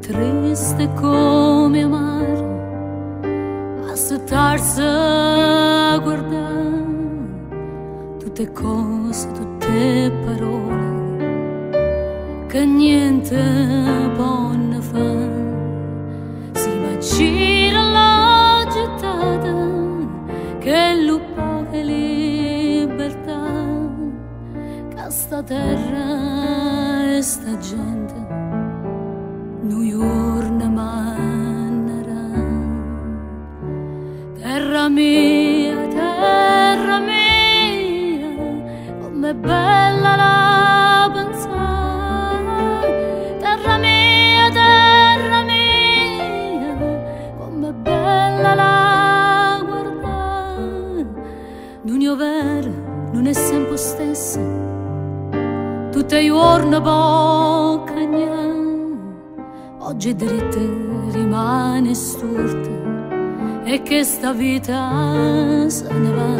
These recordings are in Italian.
triste come amare, aspettarsi a guardare tutte cose, tutte parole che niente buono fa. Si macina la gittata che lupo che libertà, che sta terra mia, terra mia, com'è bella la pensare. Terra mia, terra mia, com'è bella la guardare. L'unione vera non è sempre stessa, tutte i giorni bocca oggi dritta rimane storta e che sta vita se ne va.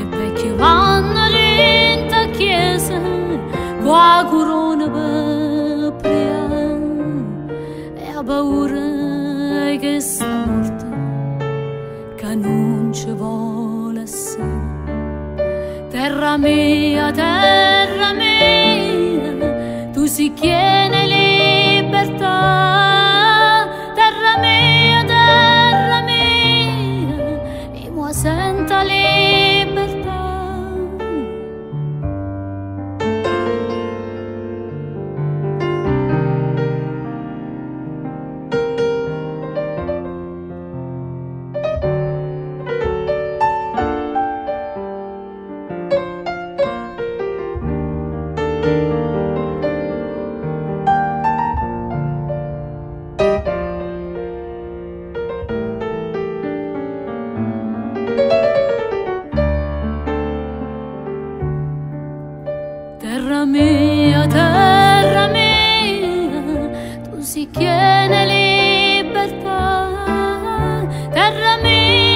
E vecchi vanno dentro chiesa qua corona per e ha paura che sta morta che non ci vuole terra mia terra mia tu si chiede terra mia, terra mia, tu si chiede libertà, terra mia.